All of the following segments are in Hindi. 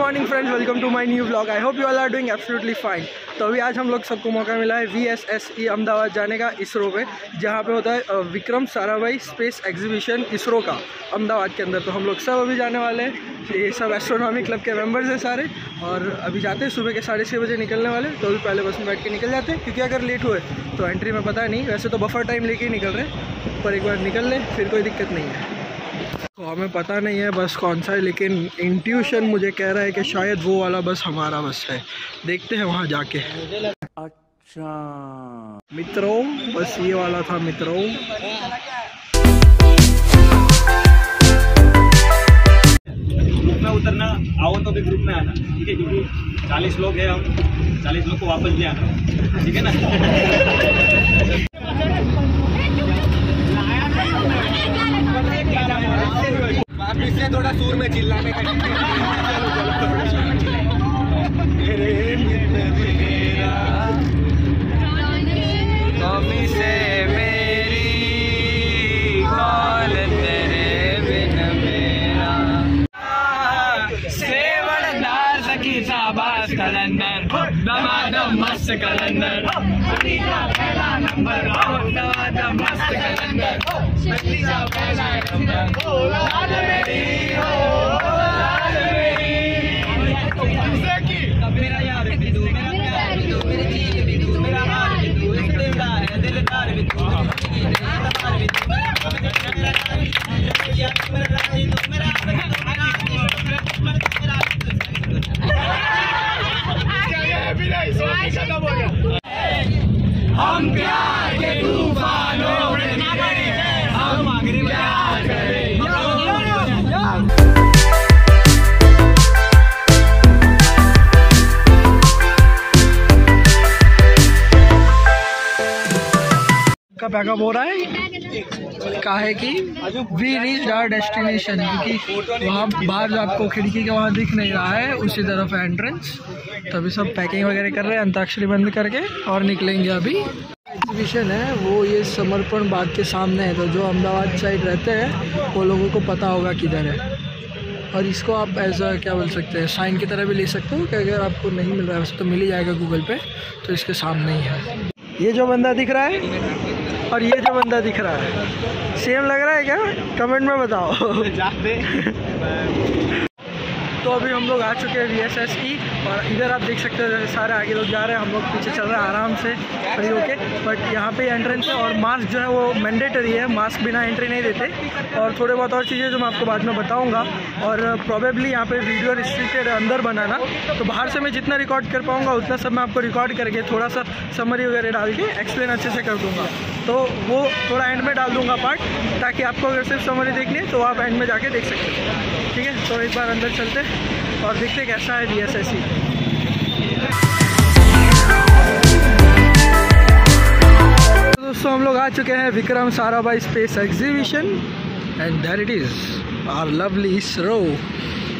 Morning friends welcome to my new blog I hope you all are doing absolutely fine तो अभी आज हम लोग सबको मौका मिला है V S S E Ahmedabad जाने का इसरो पे जहाँ पे होता है Vikram Sarabhai space exhibition ISRO का अहमदाबाद के अंदर। तो हम लोग सब अभी जाने वाले हैं। ये सब एस्ट्रोनॉमी क्लब के मेंबर्स हैं सारे। और अभी जाते हैं, सुबह के साढ़े छः बजे निकलने वाले। तो अभी पहले बस में बैठ के निकल जाते हैं, क्योंकि अगर लेट हुए तो एंट्री में पता नहीं। वैसे तो बफर टाइम लेके ही निकल रहे पर एक बार निकल ले, फिर कोई दिक्कत नहीं है। तो हमें पता नहीं है बस कौन सा है लेकिन इंट्यूशन मुझे कह रहा है कि शायद वो वाला बस हमारा बस है। देखते हैं वहाँ जाके। अच्छा। मित्रों बस ये वाला था मित्रों। ग्रुप में उतरना आओ तो भी ग्रुप में आना। ठीक है क्योंकि चालीस लोग हैं हम चालीस लोग को वापस भी आना। ठीक है ना? इसलिए थोड़ा सूर में चिल्लाने का कमी से मेरी कॉल तेरे बिन मेरा सेवनदार सखी कलंदर। दमादम मस्त कलंदर। का पैकअप हो रहा है। काहे की वी रीच आर डेस्टिनेशन क्योंकि वहाँ बाहर जो आपको खिड़की के वहाँ दिख नहीं रहा है, उसी तरफ़ एंट्रेंस तो अभी सब पैकिंग वगैरह कर रहे हैं, अंताक्षरी बंद करके, और निकलेंगे अभी। एग्जीबिशन है, वो ये समर्पण बाग के सामने है तो जो अहमदाबाद साइड रहते हैं, वो लोगों को पता होगा किधर है। और इसको आप एज अ क्या बोल सकते हैं साइन की तरह भी ले सकते हो, कि अगर आपको नहीं मिल रहा है, वैसे तो मिल ही जाएगा गूगल पे तो इसके सामने ही है। ये जो बंदा दिख रहा है और ये जो बंदा दिख रहा है। सेम लग रहा है क्या? कमेंट में बताओ। तो अभी हम लोग आ चुके हैं वी एस एस की। और इधर आप देख सकते हो, सारे आगे लोग जा रहे हैं, हम लोग पीछे चल रहे हैं, आराम से फ्री होके। बट यहाँ पे एंट्रेंस है और मास्क जो है वो मैंडेटरी है मास्क बिना एंट्री नहीं देते। और थोड़े बहुत और चीज़ें जो मैं आपको बाद में बताऊँगा। और प्रॉबेबली यहाँ पे वीडियो रिस्ट्रिक्टेड अंदर बनाना। तो बाहर से मैं जितना रिकॉर्ड कर पाऊँगा, उतना सब मैं आपको रिकॉर्ड करके थोड़ा सा समरी वगैरह डाल के एक्सप्लेन अच्छे से कर दूँगा। तो वो थोड़ा एंड में डाल दूँगा पार्ट ताकि आपको अगर सिर्फ़ समरी देखनी है तो आप एंड में जाके देख सकते हो। ठीक है? तो एक बार अंदर चलते और देखते कैसा है वी एस एस दोस्तों, हम लोग आ चुके हैं Vikram Sarabhai space exhibition and that it is are lovely ISRO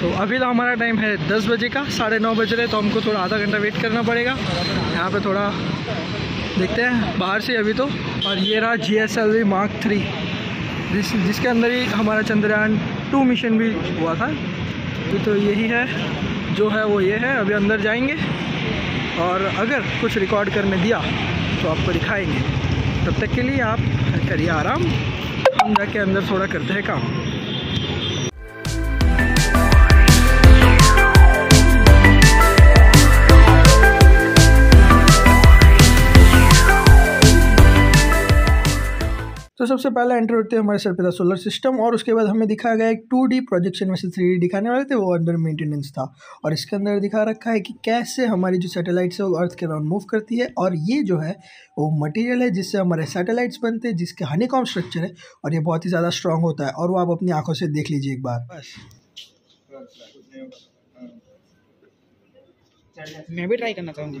तो अभी तो हमारा टाइम है दस बजे का, साढ़े नौ बज रहे तो हमको थोड़ा आधा घंटा वेट करना पड़ेगा। यहाँ पे थोड़ा देखते हैं, बाहर से अभी तो। और ये रहा G S L V mark three जिस, जिसके अंदर ही हमारा चंद्रयान टू मिशन भी हुआ था। अभी तो यही है, जो है वो ये है, अभी अंदर जाएँगे। और अगर कुछ रिकॉर्ड करने दिया तो आपको दिखाएँगे। तब तक के लिए आप करिए आराम, हम जाके अंदर थोड़ा करते हैं काम। तो सबसे पहला एंटर होते हैं हमारे सर पे था सोलर सिस्टम और उसके बाद हमें दिखाया गया एक टू डी प्रोजेक्शन में से थ्री डी दिखाने वाले थे, वो अंडर मेंटेनेंस था। और इसके अंदर दिखा रखा है कि कैसे हमारी जो सैटेलाइट्स है वो अर्थ के अराउंड मूव करती है और ये जो है, वो मटेरियल है जिससे हमारे सैटेलाइट्स बनते हैं, जिसके हनीकॉम स्ट्रक्चर है और ये बहुत ही ज़्यादा स्ट्रांग होता है। और वो आप अपनी आँखों से देख लीजिए एक बार। बस। मैं भी ट्राई करना चाहूँगी।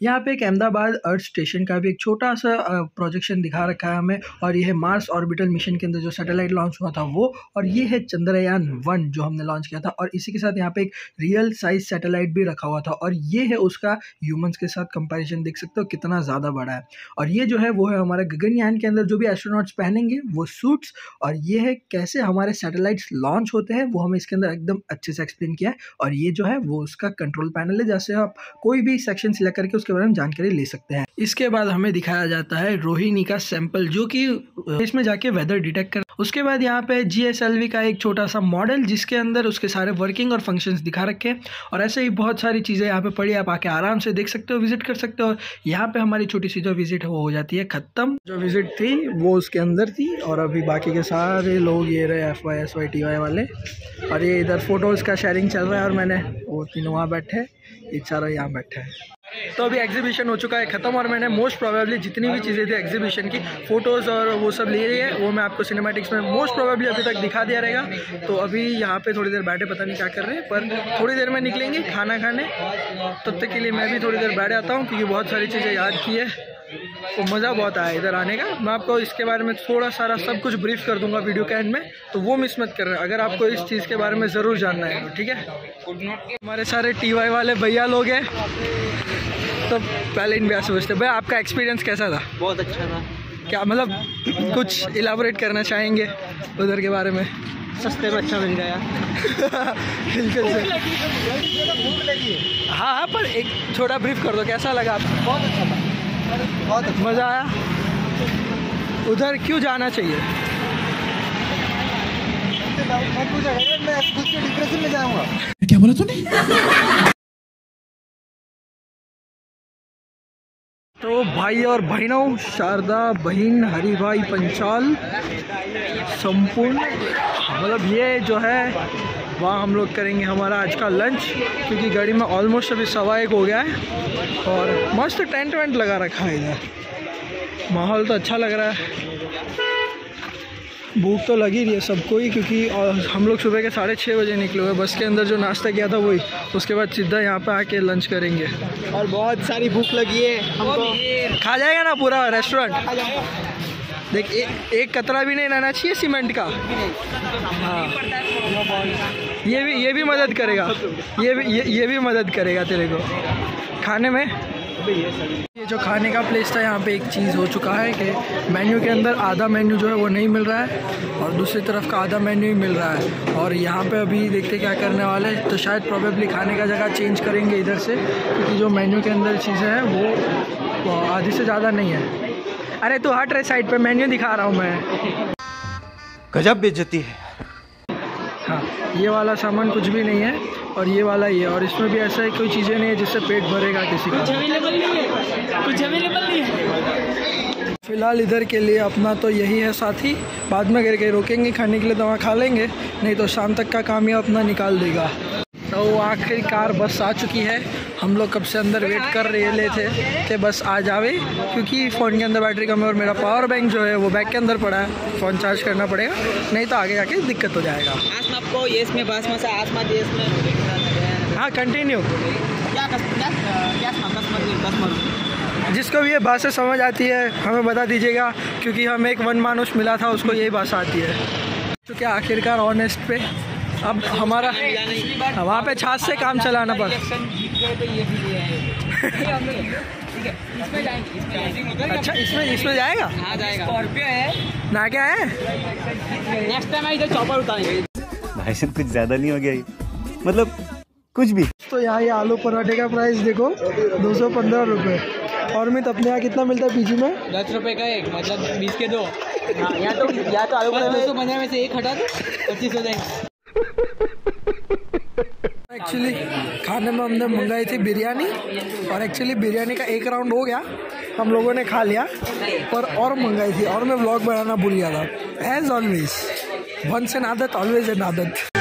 यहाँ पे एक अहमदाबाद अर्थ स्टेशन का भी एक छोटा सा प्रोजेक्शन दिखा रखा है हमें और ये है मार्स ऑर्बिटल मिशन के अंदर जो सैटेलाइट लॉन्च हुआ था वो और ये है चंद्रयान वन जो हमने लॉन्च किया था और इसी के साथ यहाँ पे एक रियल साइज़ सैटेलाइट भी रखा हुआ था और ये है उसका ह्यूमंस के साथ कंपेरिजन देख सकते हो कितना ज़्यादा बड़ा है। और ये जो है वो है हमारे गगनयान के अंदर जो भी एस्ट्रोनॉट्स पहनेंगे वो सूट्स और ये है कैसे हमारे सैटेलाइट्स लॉन्च होते हैं वो हमें इसके अंदर एकदम अच्छे से एक्सप्लेन किया है और ये जो है वो उसका कंट्रोल पैनल है जैसे आप। कोई भी सेक्शन सिलेक्ट करके बारे में जानकारी ले सकते हैं। इसके बाद हमें दिखाया जाता है रोहिणी का सैंपल, जो कि इसमें जाके वेदर डिटेक्ट कर, उसके बाद यहाँ पे जीएसएलवी का एक छोटा सा मॉडल जिसके अंदर उसके सारे वर्किंग और फ़ंक्शंस दिखा रखे हैं। और ऐसे ही बहुत सारी चीज़ें यहाँ पे पड़ी आप आके आराम से देख सकते हो विज़िट कर सकते हो। और यहाँ पे हमारी छोटी सी जो विज़िट है, वो हो जाती है ख़त्म। जो विज़िट थी, वो उसके अंदर थी, और अभी बाकी के सारे लोग ये रहे F Y S Y T Y वाले। और ये इधर फ़ोटोज़ का शेयरिंग चल रहा है, और मैंने वो तीनों वहाँ बैठे। ये यहाँ बैठे हैं। तो अभी एग्जीबिशन हो चुका है, ख़त्म, और मैंने मोस्ट प्रोबेबली जितनी भी चीज़ें थी एग्जीबिशन की फ़ोटोज़ और वो सब ले रही है, वो मैं आपको सिनेमैटिक्स में मोस्ट प्रोबेबली अभी तक दिखा दिया रहेगा। तो अभी यहाँ पे थोड़ी देर बैठे, पता नहीं क्या कर रहे हैं, पर थोड़ी देर में निकलेंगे खाना खाने। तब तक के लिए मैं भी थोड़ी देर बैठ आता हूँ, क्योंकि बहुत सारी चीज़ें याद की है। तो मज़ा बहुत आया इधर आने का। मैं आपको इसके बारे में थोड़ा सारा सब कुछ ब्रीफ कर दूँगा वीडियो के एंड में तो वो मिस मत कर रहे अगर आपको इस चीज़ के बारे में ज़रूर जानना है तो ठीक है? हमारे सारे टी वाई वाले भैया लोग हैं। तो पहले इन ब्याह से पूछते भाई आपका एक्सपीरियंस कैसा था? बहुत अच्छा था। क्या मतलब कुछ इलाबोरेट करना चाहेंगे उधर के बारे में? सस्ते में अच्छा मिल गया। बिल्कुल हाँ हाँ पर एक छोटा ब्रीफ कर दो कैसा लगा आपको? बहुत अच्छा था। बहुत अच्छा मज़ा आया? उधर क्यों जाना चाहिए? मैं मैं खुद के डिप्रेशन में जाऊँगा क्या बोला तूने? तो भाई और बहनों शारदा बहन हरी भाई पंचाल संपूर्ण मतलब ये जो है वहाँ हम लोग करेंगे हमारा आज का लंच क्योंकि गाड़ी में ऑलमोस्ट अभी सवा एक हो गया है। और मस्त टेंट वेंट लगा रखा है इधर। माहौल तो अच्छा लग रहा है। भूख तो लगी रही है सबको ही क्योंकि हम लोग सुबह के साढ़े छः बजे निकले हुए बस के अंदर जो नाश्ता किया था वही। उसके बाद सीधा यहाँ पे आके लंच करेंगे। और बहुत सारी भूख लगी है हमको। खा जाएगा ना पूरा रेस्टोरेंट देख ए, एक कतरा भी नहीं रहना चाहिए सीमेंट का। हाँ। ये भी ये भी मदद करेगा। ये भी ये, ये भी मदद करेगा तेरे को। खाने में? ये जो खाने का प्लेस था यहाँ पे एक चीज़ हो चुका है कि मेन्यू के अंदर आधा मेन्यू जो है वो नहीं मिल रहा है और दूसरी तरफ़ का आधा मेन्यू ही मिल रहा है। और यहाँ पे अभी देखते क्या करने वाले तो शायद प्रॉबेबली खाने का जगह चेंज करेंगे इधर से क्योंकि जो मेन्यू के अंदर चीज़ें हैं वो, आधी से ज़्यादा नहीं है। अरे तू हट रहे साइड पर मेन्यू दिखा रहा हूँ मैं। गजब बेइज्जती है। हाँ ये वाला सामान कुछ भी नहीं है और ये वाला ही है। और इसमें भी ऐसा है कोई चीज़ें नहीं है जिससे पेट भरेगा किसी का। अवेलेबल नहीं है। कुछ अवेलेबल नहीं है। फ़िलहाल इधर के लिए अपना तो यही है साथी। बाद में घर के रोकेंगे खाने के लिए दवा खा लेंगे। नहीं तो शाम तक का काम ही अपना निकाल देगा। तो आखिरी कार बस आ चुकी है। हम लोग कब से अंदर वेट कर रहे ले थे कि बस आ जावे क्योंकि फ़ोन के अंदर बैटरी कम है और मेरा पावर बैंक जो है वो बैग के अंदर पड़ा है। फ़ोन चार्ज करना पड़ेगा नहीं तो आगे जाके दिक्कत हो जाएगा। आपको ये इसमें से आसमा ये इसमें। हाँ कंटिन्यू जिसको भी ये भाषा समझ आती है हमें बता दीजिएगा क्योंकि हम एक वन मानुष मिला था उसको यही भाषा आती है। तो क्या आखिरकार ऑनेस्ट पे? अब हमारा वहाँ पे छाछ से काम चलाना पड़। अच्छा इसमें इसमें जाएगा? हाँ जाएगा। स्कॉर्पियो है। ना क्या है? नेक्स्ट टाइम इधर चॉपर उतारेंगे। भाई साहब कुछ ज़्यादा नहीं हो गया मतलब कुछ भी। तो यहाँ ये आलू पराठे का प्राइस देखो दो सौ पंद्रह रुपये और मित अपने यहाँ कितना मिलता है पीजी में? दस रुपए का एक मतलब बीस के दो। हाँ या तो या तो आलू दो सौ पंद्रह में से एक हटा दो पच्चीस हो जाएँगे। एक्चुअली खाने में हमने मंगाई थी बिरयानी और एक्चुअली बिरयानी का एक राउंड हो गया। हम लोगों ने खा लिया पर और मंगाई थी और मैं ब्लॉग बनाना भूल गया था। एज ऑलवेज वंस एन आदत ऑलवेज एन आदत।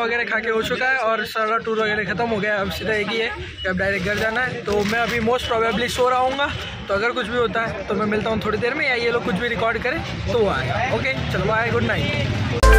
वगैरह खा के हो चुका है और सारा टूर वगैरह ख़त्म हो गया है। अब सीधा एक ही है कि अब डायरेक्ट घर जाना है। तो मैं अभी मोस्ट प्रोबेबली सो रहा हूँ तो अगर कुछ भी होता है तो मैं मिलता हूँ थोड़ी देर में या ये लोग कुछ भी रिकॉर्ड करें तो वो आएगा। ओके चलो आए गुड नाइट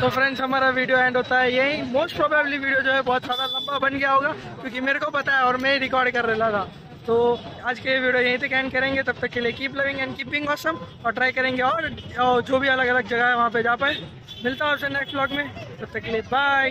तो फ्रेंड्स हमारा वीडियो एंड होता है यही। मोस्ट प्रोबेबली वीडियो जो है बहुत ज़्यादा लंबा बन गया होगा, क्योंकि मेरे को पता है और मैं ही रिकॉर्ड कर रहा था। तो आज के वीडियो यहीं तक एंड करेंगे। तब तक के लिए keep loving and keeping awesome और ट्राई करेंगे और जो भी अलग अलग जगह है वहाँ पे जा पाए। मिलता हूँ आपसे नेक्स्ट ब्लॉग में। तब तक के लिए बाय